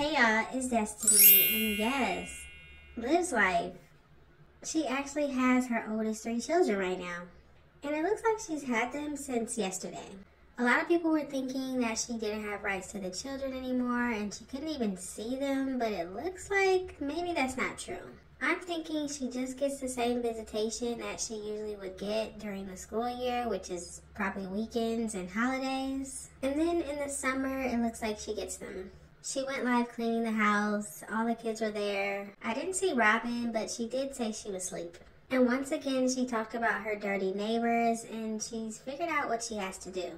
Taya is Destiny, and yes, Liv's wife. She actually has her oldest three children right now. And it looks like she's had them since yesterday. A lot of people were thinking that she didn't have rights to the children anymore and she couldn't even see them, but it looks like maybe that's not true. I'm thinking she just gets the same visitation that she usually would get during the school year, which is probably weekends and holidays. And then in the summer, it looks like she gets them. She went live cleaning the house. All the kids were there. I didn't see Robin, but she did say she was asleep. And once again, she talked about her dirty neighbors and she's figured out what she has to do.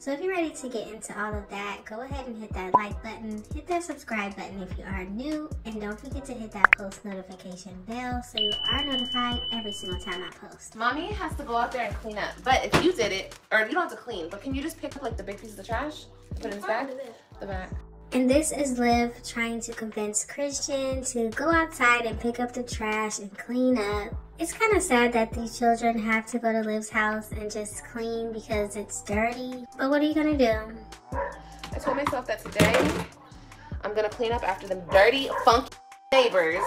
So if you're ready to get into all of that, go ahead and hit that like button, hit that subscribe button if you are new, and don't forget to hit that post notification bell so you are notified every single time I post. Mommy has to go out there and clean up. But if you did it, or you don't have to clean, but can you just pick up like the big pieces of trash? Put it in the bag? The bag. And this is Liv trying to convince Christian to go outside and pick up the trash and clean up. It's kind of sad that these children have to go to Liv's house and just clean because it's dirty. But what are you gonna do? I told myself that today I'm gonna clean up after them dirty, funky neighbors.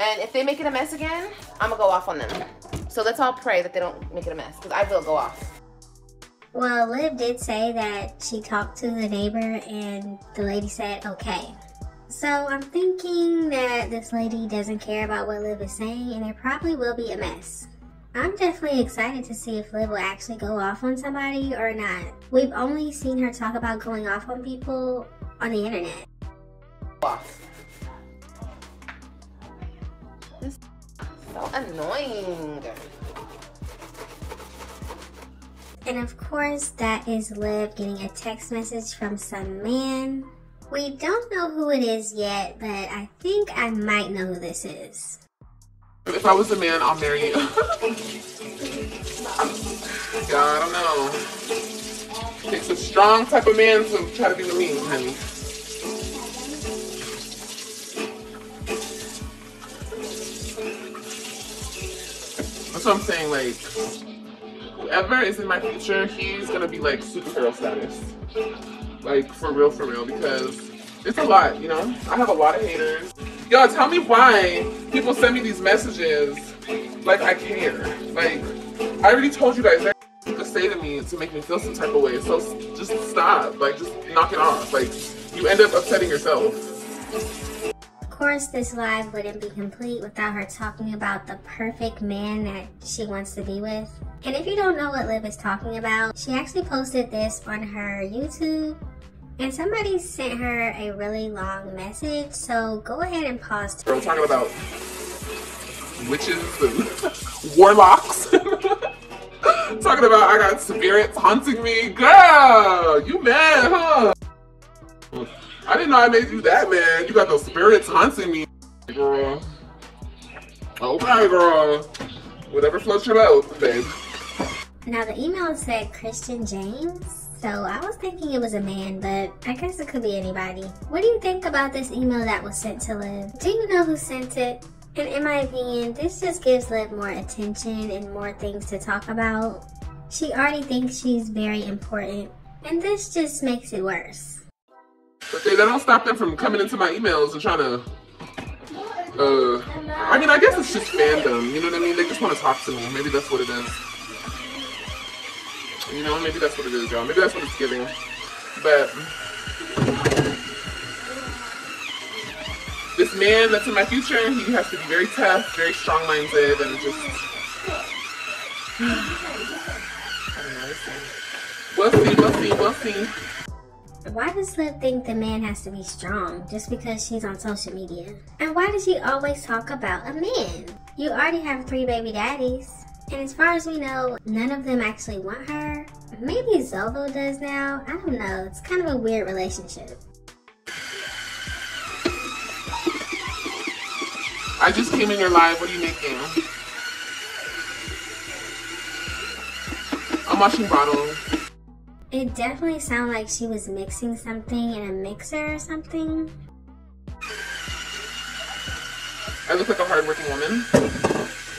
And if they make it a mess again, I'm gonna go off on them. So let's all pray that they don't make it a mess because I will go off. Well, Liv did say that she talked to the neighbor and the lady said okay. So I'm thinking that this lady doesn't care about what Liv is saying and there probably will be a mess. I'm definitely excited to see if Liv will actually go off on somebody or not. We've only seen her talk about going off on people on the internet. Off. So annoying. And of course, that is Liv getting a text message from some man. We don't know who it is yet, but I think I might know who this is. If I was a man, I'll marry you. yeah, I don't know. It takes a strong type of man to try to be with me, honey. That's what I'm saying, like, whoever is in my future, he's gonna be like superhero status. Like for real, for real, because it's a lot, you know? I have a lot of haters. Y'all tell me why people send me these messages like I care. Like, I already told you guys that to say to me to make me feel some type of way. So just stop. Like, just knock it off. Like, you end up upsetting yourself course, this live wouldn't be complete without her talking about the perfect man that she wants to be with. And if you don't know what Liv is talking about, she actually posted this on her YouTube and somebody sent her a really long message, so go ahead and pause. We're talking about witches and warlocks. talking about I got spirits haunting me. Girl, you mad, huh? I didn't know I made you that man. You got those spirits haunting me, girl. Okay, girl. Whatever floats your boat, babe. Now the email said Christian James. So I was thinking it was a man, but I guess it could be anybody. What do you think about this email that was sent to Liv? Do you know who sent it? And in my opinion, this just gives Liv more attention and more things to talk about. She already thinks she's very important, and this just makes it worse. But they, don't stop them from coming into my emails and trying to uh, I mean, I guess it's just fandom. You know what I mean? They just want to talk to me. Maybe that's what it is. You know, maybe that's what it is, y'all. Maybe that's what it's giving. But this man that's in my future, he has to be very tough, very strong-minded, and just. We'll see. We'll see. We'll see. Why does Liv think the man has to be strong just because she's on social media? And why does she always talk about a man? You already have three baby daddies. And as far as we know, none of them actually want her. Maybe Zolo does now. I don't know. It's kind of a weird relationship. I just came in your live. What are you making? I'm washing bottles. It definitely sounded like she was mixing something in a mixer or something. I look like a hardworking woman.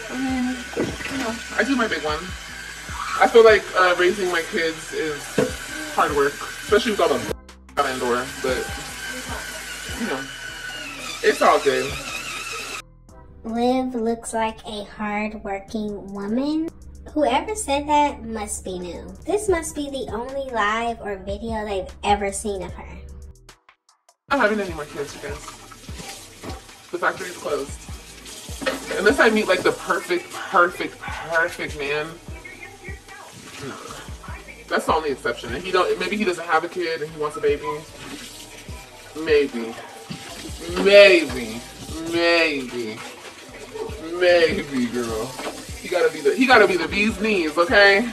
Um, you know, I do my big one. I feel like uh, raising my kids is hard work, especially with all the and front door, but you know, it's all good. Liv looks like a hard-working woman. Whoever said that must be new. This must be the only live or video they've ever seen of her. I'm having any more kids, you guys. The factory's closed. Unless I meet like the perfect, perfect, perfect man. No. That's the only exception. And he don't maybe he doesn't have a kid and he wants a baby. Maybe. Maybe. Maybe. Maybe, girl. He gotta be the he gotta be the bee's knees, okay?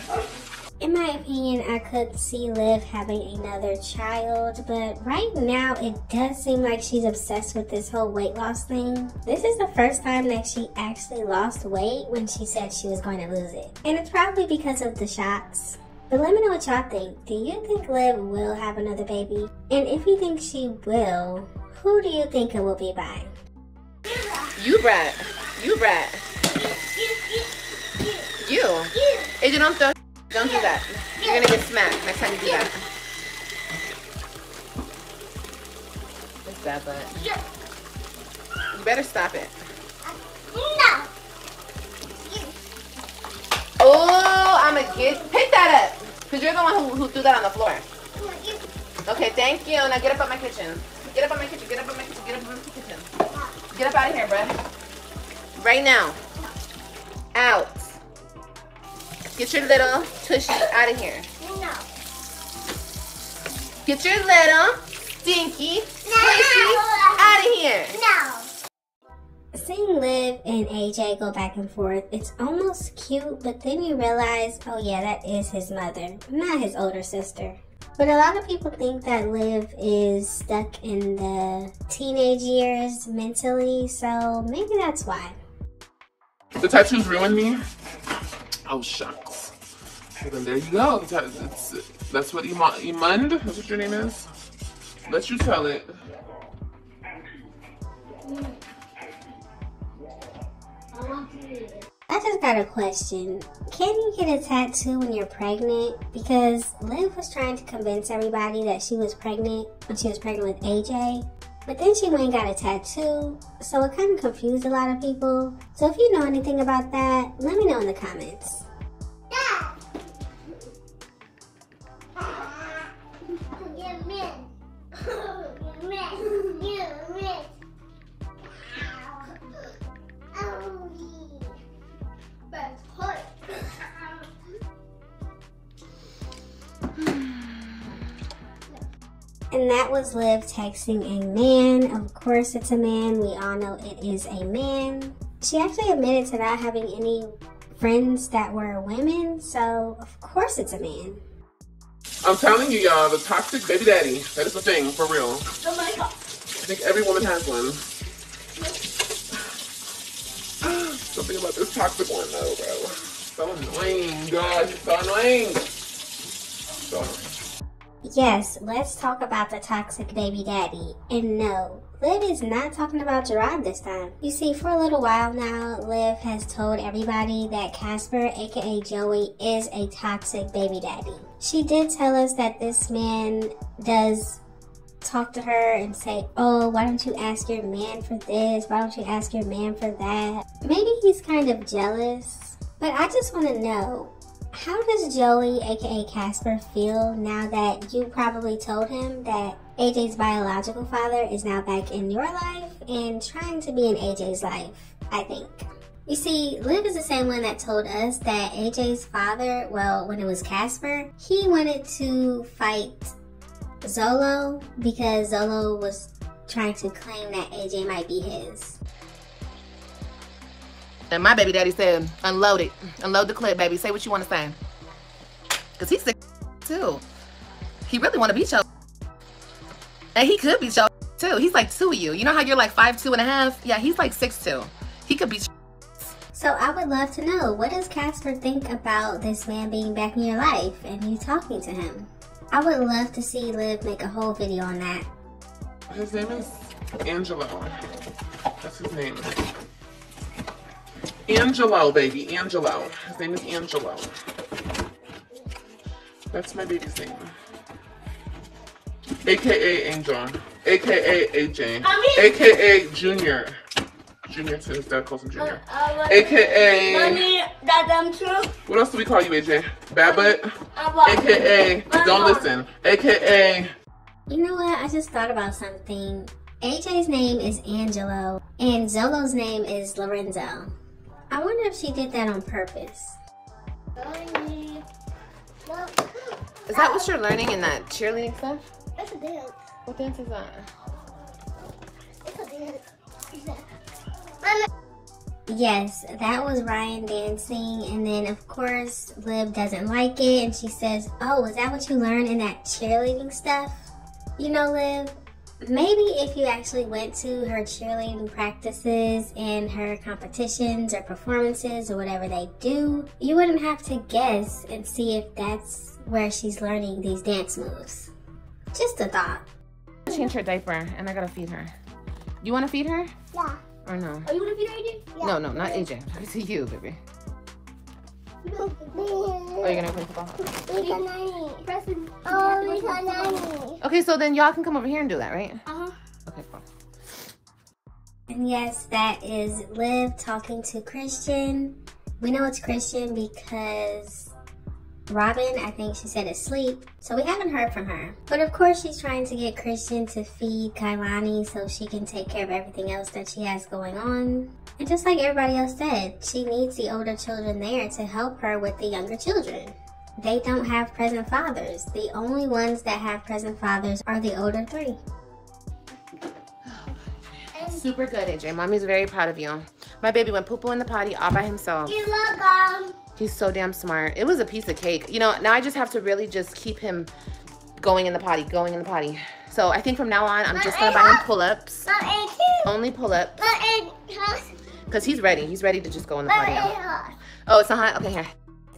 In my opinion, I could see Liv having another child, but right now it does seem like she's obsessed with this whole weight loss thing. This is the first time that she actually lost weight when she said she was going to lose it. And it's probably because of the shots. But let me know what y'all think. Do you think Liv will have another baby? And if you think she will, who do you think it will be by? You brat. You brat. You. Agent, don't throw. Don't do that. You're gonna get smacked next time you do that. It's bad, but you better stop it. No. Oh, I'm gonna get pick that up, cause you're the one who, who threw that on the floor. Okay, thank you. Now get up out my kitchen. Get up out my kitchen. Get up out my kitchen. Get up out my kitchen. Get up out of here, bruh. Right now. Out. Get your little tushy out of here. No. Get your little stinky squishy out of here. No. Seeing Liv and AJ go back and forth, it's almost cute, but then you realize, oh yeah, that is his mother, not his older sister. But a lot of people think that Liv is stuck in the teenage years mentally, so maybe that's why. The tattoos ruined me. Oh shucks. There you go. It's, it's, that's what Iman, Imund, that's what your name is. Let you tell it. I just got a question. Can you get a tattoo when you're pregnant? Because Liv was trying to convince everybody that she was pregnant when she was pregnant with AJ. But then she went and got a tattoo, so it kind of confused a lot of people. So if you know anything about that, let me know in the comments. That was Liv texting a man. Of course, it's a man. We all know it is a man. She actually admitted to not having any friends that were women, so of course it's a man. I'm telling you, y'all, the toxic baby daddy. That is the thing, for real. Oh my god. I think every woman has one. Something about this toxic one, though, bro. So annoying, God. He's so annoying. So annoying. Yes, let's talk about the toxic baby daddy. And no, Liv is not talking about Gerard this time. You see, for a little while now, Liv has told everybody that Casper, aka Joey, is a toxic baby daddy. She did tell us that this man does talk to her and say, Oh, why don't you ask your man for this? Why don't you ask your man for that? Maybe he's kind of jealous. But I just want to know how does Joey, aka Casper, feel now that you probably told him that AJ's biological father is now back in your life and trying to be in AJ's life? I think. You see, Liv is the same one that told us that AJ's father, well, when it was Casper, he wanted to fight Zolo because Zolo was trying to claim that AJ might be his. And my baby daddy said, unload it. Unload the clip, baby. Say what you want to say. Because he's sick too. He really want to beat you. And he could beat you too. He's like two of you. You know how you're like five, two and a half? Yeah, he's like six, two. He could beat So I would love to know, what does Casper think about this man being back in your life and you talking to him? I would love to see Liv make a whole video on that. His name is Angelo. That's his name. Angelo, baby. Angelo. His name is Angelo. That's my baby's name. aka Angel, aka AJ, aka Junior. Junior to his dad calls him Junior. Uh, AKA. Mommy, that I'm true. What else do we call you, AJ? Bad butt? Uh, AKA. Don't listen. AKA. You know what? I just thought about something. AJ's name is Angelo, and Zolo's name is Lorenzo. I wonder if she did that on purpose. Is that what you're learning in that cheerleading stuff? It's a dance. What dance is that? It's a dance. Yes, that was Ryan dancing, and then of course Liv doesn't like it, and she says, "Oh, is that what you learned in that cheerleading stuff?" You know, Liv, maybe if you actually went to her cheerleading practices and her competitions or performances or whatever they do, you wouldn't have to guess and see if that's where she's learning these dance moves. Just a thought. Change her diaper, and I gotta feed her. You want to feed her Yeah. or no? Are you gonna feed her, AJ? No, no, not AJ. I'm talking to you, baby. Oh, Oh, you're gonna play football? Lisa Nani. Preston. Oh, Okay, so then y'all can come over here and do that, right? Uh-huh. Okay, cool. And yes, that is Liv talking to Christian. We know it's Christian because Robin, I think she said, asleep. So we haven't heard from her. But of course, she's trying to get Christian to feed Kailani so she can take care of everything else that she has going on. And just like everybody else said, she needs the older children there to help her with the younger children. They don't have present fathers. The only ones that have present fathers are the older three. Super good, AJ. Mommy's very proud of you. My baby went poo poo in the potty all by himself. You're welcome. He's so damn smart. It was a piece of cake. You know, now I just have to really just keep him going in the potty, going in the potty. So I think from now on, I'm just gonna buy him pull-ups. Only pull-ups. But AJ. Because he's ready. He's ready to just go in the But potty Oh, it's not hot? Okay, here.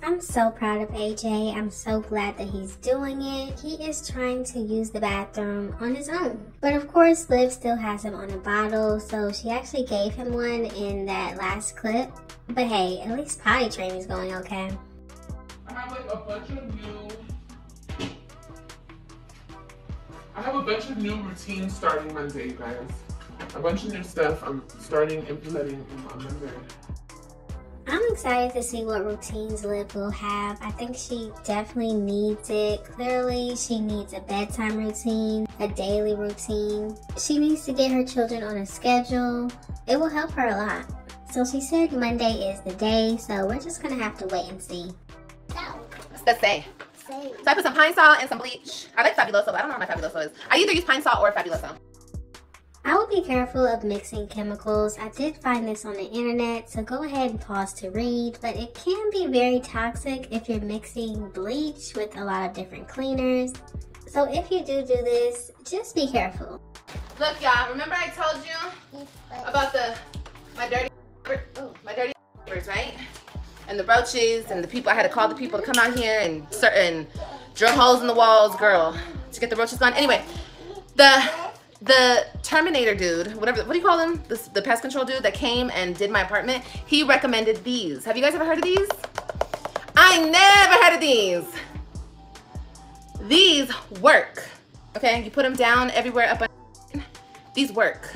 I'm so proud of AJ. I'm so glad that he's doing it. He is trying to use the bathroom on his own. But of course, Liv still has him on a bottle, so she actually gave him one in that last clip. But hey, at least potty training's going okay. I have like a bunch of new. I have a bunch of new routines starting Monday, you guys. A bunch of new stuff I'm starting implementing on Monday. I'm excited to see what routines Liv will have. I think she definitely needs it. Clearly, she needs a bedtime routine, a daily routine. She needs to get her children on a schedule. It will help her a lot. So she said Monday is the day, so we're just gonna have to wait and see. What's that say? Say. So I put some Pine-Sol and some bleach. I like Fabuloso, but I don't know what my Fabuloso is. I either use Pine-Sol or Fabuloso. I would be careful of mixing chemicals. I did find this on the internet, so go ahead and pause to read. But it can be very toxic if you're mixing bleach with a lot of different cleaners. So if you do do this, just be careful. Look, y'all, remember I told you about the my dirty my dirty right? And the roaches and the people. I had to call the people to come out here and certain drill holes in the walls, girl, to get the roaches gone. Anyway, the the Terminator dude, whatever, what do you call him? The, the pest control dude that came and did my apartment. He recommended these. Have you guys ever heard of these? I never heard of these. These work. Okay, you put them down everywhere up. on- These work.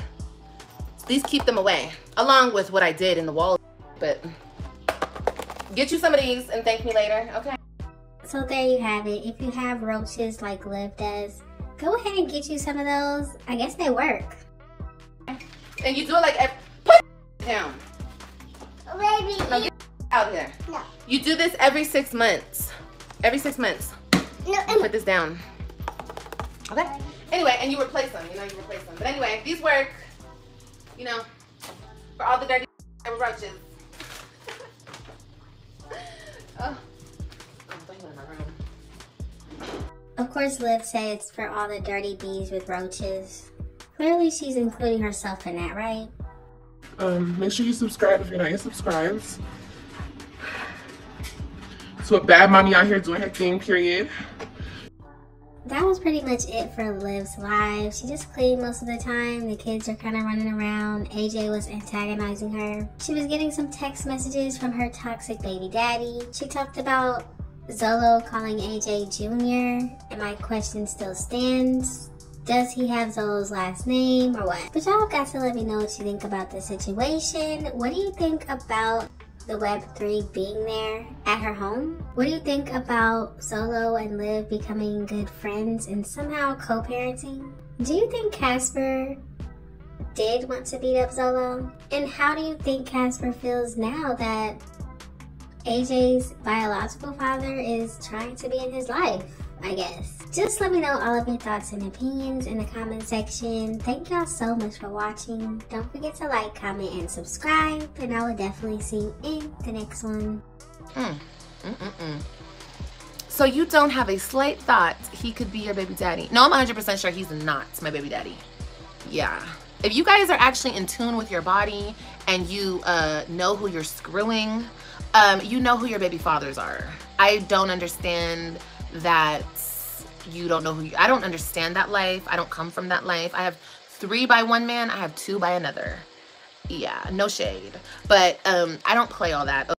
These keep them away, along with what I did in the wall. But get you some of these and thank me later, okay? So there you have it. If you have roaches like Liv does, go ahead and get you some of those. I guess they work. And you do it like ev- put down oh, Baby. No, get out here. No. You do this every six months. Every six months. No. Put this down. Okay. Anyway, and you replace them. You know you replace them. But anyway, these work. You know, for all the dirty roaches. oh. Oh, Of course, Liv said it's for all the dirty bees with roaches. Clearly, she's including herself in that, right? Um, make sure you subscribe if you're not yet subscribed. So a bad mommy out here doing her thing, period. That was pretty much it for Liv's live. She just cleaned most of the time. The kids are kind of running around. AJ was antagonizing her. She was getting some text messages from her toxic baby daddy. She talked about Zolo calling AJ Jr. And my question still stands. Does he have Zolo's last name or what? But y'all got to let me know what you think about the situation. What do you think about the Webb 3 being there at her home? What do you think about Zolo and Liv becoming good friends and somehow co-parenting? Do you think Casper did want to beat up Zolo? And how do you think Casper feels now that AJ's biological father is trying to be in his life? I guess. Just let me know all of your thoughts and opinions in the comment section. Thank y'all so much for watching. Don't forget to like, comment, and subscribe. And I will definitely see you in the next one. Mm. Mm -mm. So you don't have a slight thought he could be your baby daddy? No, I'm 100% sure he's not my baby daddy. Yeah. If you guys are actually in tune with your body and you uh, know who you're screwing, um, you know who your baby fathers are. I don't understand that you don't know who you, I don't understand that life. I don't come from that life. I have three by one man. I have two by another. Yeah, no shade. But um, I don't play all that.